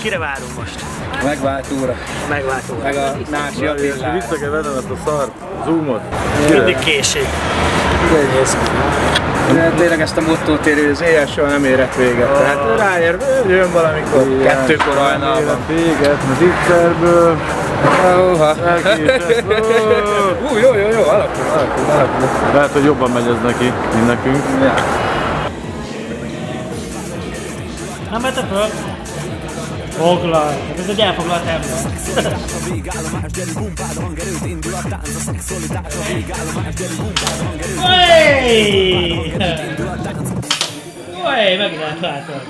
Kire várunk most? Megváltóra. Megváltóra. Meg a Nási Attilát. Vissza kell vennem ezt a szart, zoomot. Mindig késik. De tényleg ezt a mottót érő, az éjjel soha nem érett véget. Tehát ráér, jön valamikor kettőkor hajnalban. Véget, az Itzerből, Óha. Hú, jó, jó, jó, alakul, alakul, alakul. Lehet, hogy jobban megy ez neki, mint nekünk. Ja. Nem vette föl? Foglal. Hát Ez egy elfoglalt ember. Hey! Hey, megint átlátod.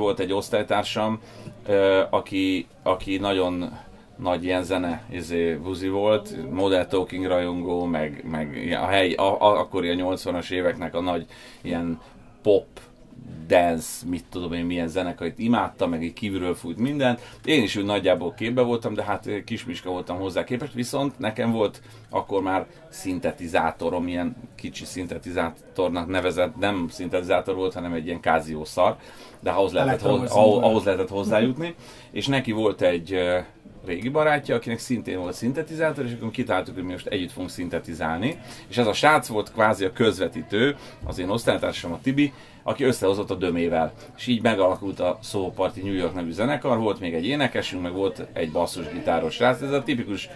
Volt egy osztálytársam, aki, aki nagyon nagy ilyen zene izé, buzi volt, Model Talking rajongó, meg, meg a hely, a, a, akkor ilyen 80-as éveknek a nagy ilyen pop, dance, mit tudom én, milyen zenekarit imádta, meg így kívülről fújt mindent. Én is úgy nagyjából képbe voltam, de hát kismiska voltam hozzá képest, viszont nekem volt akkor már szintetizátorom, ilyen kicsi szintetizátornak nevezett, nem szintetizátor volt, hanem egy ilyen kázió szar, de ahhoz lehetett, hoz, ahhoz, ahhoz lehetett hozzájutni, és neki volt egy régi barátja, akinek szintén volt szintetizátor, és akkor kitaláltuk, hogy mi most együtt fogunk szintetizálni. És ez a srác volt kvázi a közvetítő, az én osztálytársam a Tibi, aki összehozott a dömével. És így megalakult a Soho Party New York nevű zenekar, volt még egy énekesünk, meg volt egy basszusgitáros srác. Ez a tipikus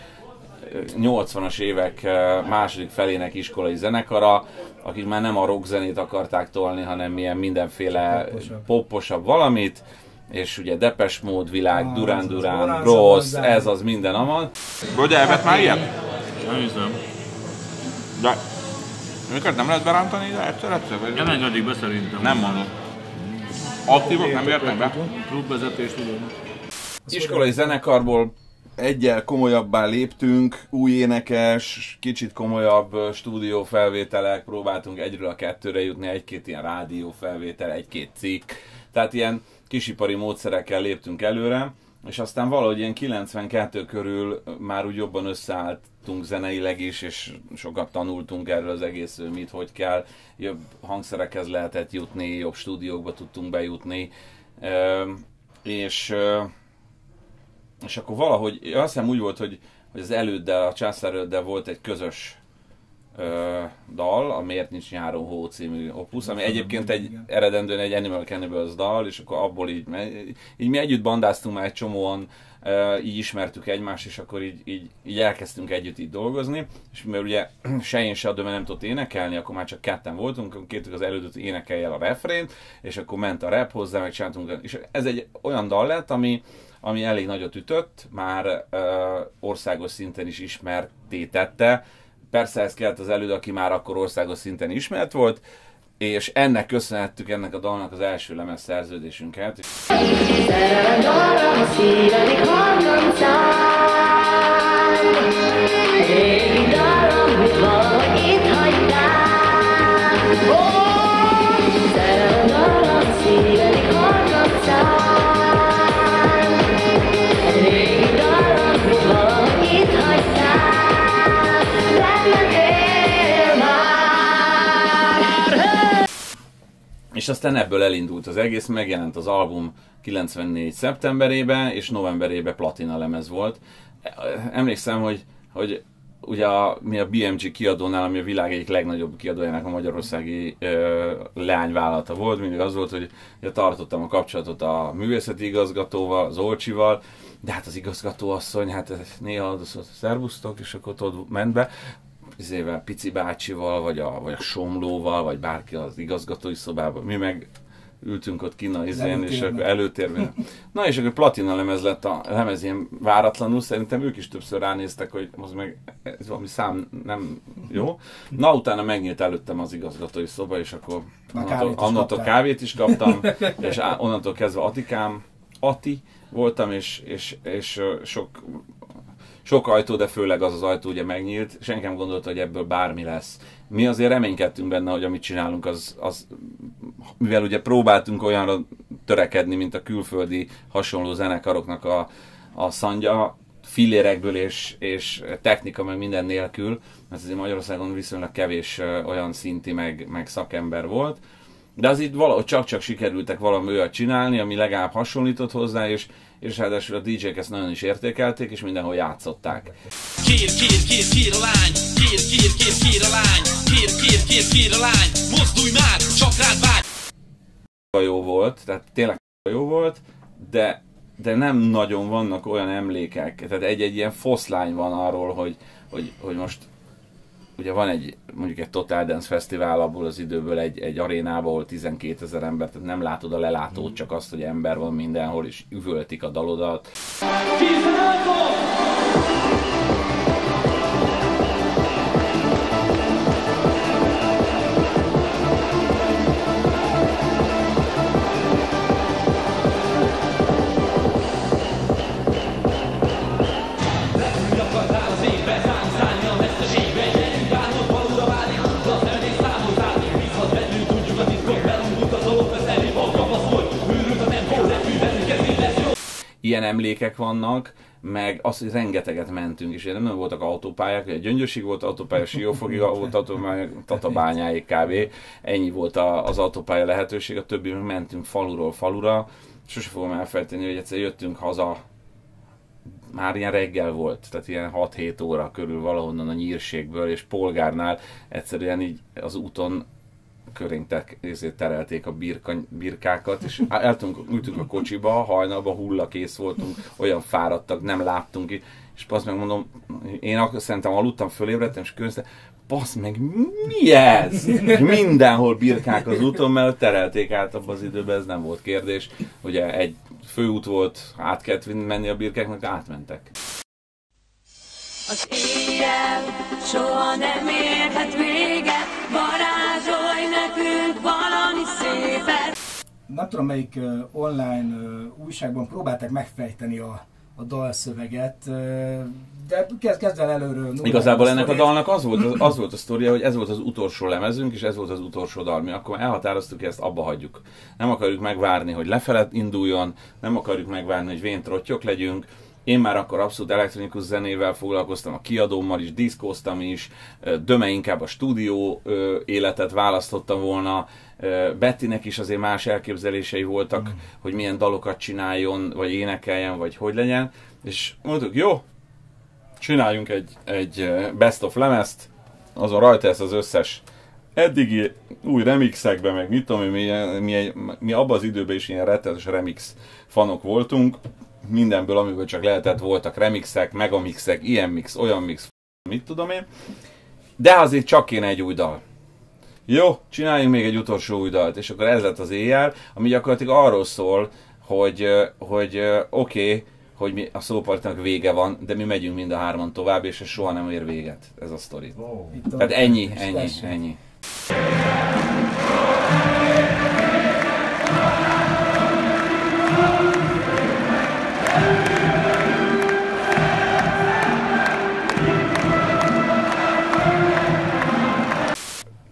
ö, 80-as évek második felének iskolai zenekara, akik már nem a rock zenét akarták tolni, hanem milyen mindenféle Popposabb. popposabb valamit, és ugye Depes Mód világ, Ah, Duran, Orange Rossz, ez az minden aman. Hogy elvett már ilyet? Nem hiszem. De őket nem lehet berántani ide egyszer-egyszer? Vagy Nem engedik be szerintem. nem mondom. Aktívok nem értek be? Klubvezetés tudom. Iskolai zenekarból egyel komolyabbá léptünk, új énekes, kicsit komolyabb ö, stúdiófelvételek, próbáltunk egyről a kettőre jutni, egy-két ilyen rádiófelvétel, egy-két cikk, tehát ilyen kisipari módszerekkel léptünk előre, és aztán valahogy ilyen 92 körül már úgy jobban összeálltunk zeneileg is, és sokat tanultunk erről az egész, mit, hogy kell, jobb hangszerekhez lehetett jutni, jobb stúdiókba tudtunk bejutni, és és akkor valahogy, azt hiszem úgy volt, hogy, hogy az előddel, a császár előddel volt egy közös ö, dal, a Miért nincs nyáron hó című opus, ami egyébként egy eredendően egy Animal Cannibals dal, és akkor abból így, így mi együtt bandáztunk már egy csomóan, ö, így ismertük egymást, és akkor így, így, így elkezdtünk együtt így dolgozni, és mert ugye se én, se a Döme nem tudott énekelni, akkor már csak ketten voltunk, akkor kértük az elődöt, hogy énekelje el a refrént, és akkor ment a rap hozzá, meg csináltunk, és ez egy olyan dal lett, ami, ami elég nagyot ütött, már ö, országos szinten is ismerté tette. Persze ez kellett az előd, aki már akkor országos szinten ismert volt, és ennek köszönhettük ennek a dalnak az első lemez szerződésünket. Ó, aztán ebből elindult az egész, megjelent az album 94 szeptemberében, és novemberében platina lemez volt. Emlékszem, hogy, hogy ugye a, mi a BMG kiadónál, ami a világ egyik legnagyobb kiadójának a magyarországi ö, leányvállalata volt, mindig az volt, hogy ugye, tartottam a kapcsolatot a művészeti igazgatóval, az Olcsival, de hát az igazgató asszony, hát néha az volt, szervusztok, és akkor ott ment be, izével, Pici bácsival, vagy a, vagy a Somlóval, vagy bárki az igazgatói szobában, mi meg ültünk ott kinn a izén, és akkor előtérben. Na és akkor platina lemez lett a lemez ilyen váratlanul, szerintem ők is többször ránéztek, hogy az meg ez valami szám nem jó. Na utána megnyílt előttem az igazgatói szoba, és akkor onnantól, kávét is onnantól kávét is kaptam, és onnantól kezdve Atikám, Ati voltam, és, és, és sok sok ajtó, de főleg az az ajtó ugye megnyílt, senki nem gondolta, hogy ebből bármi lesz. Mi azért reménykedtünk benne, hogy amit csinálunk, az, az mivel ugye próbáltunk olyanra törekedni, mint a külföldi hasonló zenekaroknak a, a szandja, fillérekből és, és technika meg minden nélkül, mert azért Magyarországon viszonylag kevés olyan szinti meg, meg szakember volt, de az itt valahogy csak-csak sikerültek valami olyat csinálni, ami legalább hasonlított hozzá, és, és ráadásul a DJ-k ezt nagyon is értékelték, és mindenhol játszották. Kír, kír, kír, kír a lány, kír, kír, kír, kír a lány, kír, kír, kír, kír a lány, mozdulj már, csak rád vágy. jó volt, tehát tényleg jó volt, de, de nem nagyon vannak olyan emlékek. Tehát egy-egy ilyen foszlány van arról, hogy, hogy, hogy most ugye van egy, mondjuk egy Total Dance Fesztivál abból az időből egy, egy arénában, ahol 12 ezer ember, tehát nem látod a lelátót, csak azt, hogy ember van mindenhol, és üvöltik a dalodat. Ilyen emlékek vannak, meg az, hogy rengeteget mentünk, és nem voltak autópályák, ugye Gyöngyösig volt autópálya, Siófogig volt autópálya, Tatabányáig kb. Ennyi volt a, az autópálya lehetőség, a többi mentünk faluról falura. Sose fogom elfelejteni, hogy egyszer jöttünk haza, már ilyen reggel volt, tehát ilyen 6-7 óra körül valahonnan a nyírségből, és polgárnál egyszerűen így az úton körénk te- ezért terelték a birka, birkákat, és eltünk, ültünk a kocsiba, hajnalban hullakész voltunk, olyan fáradtak, nem láttunk és azt meg mondom, én akkor szerintem aludtam, fölébredtem, és közben, basz meg, mi ez? Mindenhol birkák az úton, mert terelték át abban az időben, ez nem volt kérdés. Ugye egy főút volt, át kellett menni a birkáknak, átmentek. Az éjjel soha nem érhet véget, Nem tudom, melyik online újságban próbálták megfejteni a, a dalszöveget, de kezd, kezd el előről. Igazából ennek a dalnak az volt, az, az volt a sztoria, hogy ez volt az utolsó lemezünk, és ez volt az utolsó dal. Mi akkor elhatároztuk, hogy ezt abba hagyjuk. Nem akarjuk megvárni, hogy lefele induljon, nem akarjuk megvárni, hogy vén trottyok legyünk. Én már akkor abszolút elektronikus zenével foglalkoztam, a kiadómmal is, diszkóztam is, döme inkább a stúdió életet választottam volna. Bettinek is azért más elképzelései voltak, hogy milyen dalokat csináljon, vagy énekeljen, vagy hogy legyen. És mondtuk, jó, csináljunk egy, egy best of lemezt, azon rajta ez az összes eddigi új remixekben, meg mit tudom, én, mi, mi, mi abban az időben is ilyen rettenetes remix fanok voltunk, mindenből, amiből csak lehetett, voltak remixek, megamixek, ilyen mix, olyan mix, mit tudom én, de azért csak kéne egy új dal. Jó, csináljunk még egy utolsó új dalt, és akkor ez lett az éjjel, ami gyakorlatilag arról szól, hogy, hogy oké, okay, hogy mi, a szópartinak vége van, de mi megyünk mind a hárman tovább, és ez soha nem ér véget, ez a sztori. A- Tehát ennyi, ennyi, tessék. ennyi.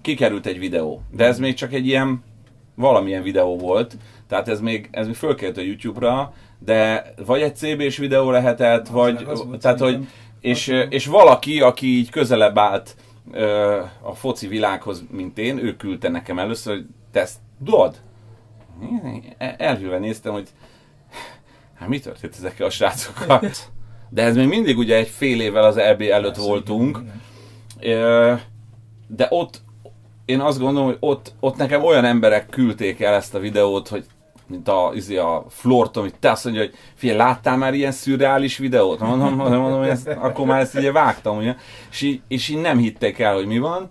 Kikerült egy videó, de ez még csak egy ilyen valamilyen videó volt, tehát ez még, ez még fölkerült a YouTube-ra, de vagy egy CB-s videó lehetett, vagy, az volt tehát hogy, és, és valaki, aki így közelebb állt ö, a foci világhoz, mint én, ő küldte nekem először, hogy te ezt tudod? Én Elhűlve néztem, hogy hát mi történt ezekkel a srácokkal? De ez még mindig ugye egy fél évvel az EB előtt voltunk, de ott én azt gondolom, hogy ott, ott nekem olyan emberek küldték el ezt a videót, hogy mint a, izé a Florton, hogy te azt mondja, hogy figyelj, láttál már ilyen szürreális videót? Mondom, mondom, mondom hogy ezt, akkor már ezt ugye vágtam, ugye? És így, és így nem hitték el, hogy mi van.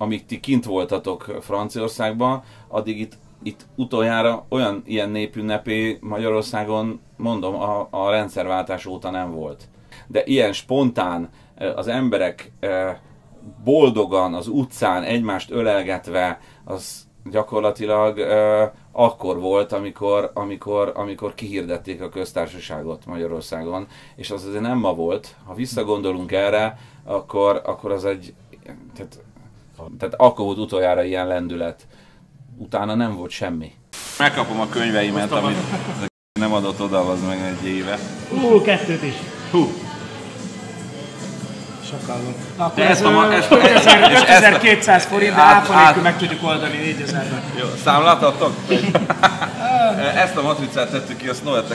Amíg ti kint voltatok Franciaországban, addig itt, itt utoljára olyan ilyen népünnepé Magyarországon, mondom, a, a rendszerváltás óta nem volt. De ilyen spontán, az emberek boldogan az utcán egymást ölelgetve, az gyakorlatilag akkor volt, amikor, amikor, amikor kihirdették a köztársaságot Magyarországon, és az azért nem ma volt. Ha visszagondolunk erre, akkor, akkor az egy, tehát, tehát akkor volt utoljára ilyen lendület. Utána nem volt semmi. Megkapom a könyveimet, amit nem adott oda, az meg egy éve. Ú, kettőt is. Hú, Sokalom. Akkor De ez, ezt a ezt a- 5000 és ezt a- 5200 forint, de áfa nélkül meg tudjuk oldani 4000-ben. jó, számlát adtok? Ezt a matricát tettük ki, azt Noetek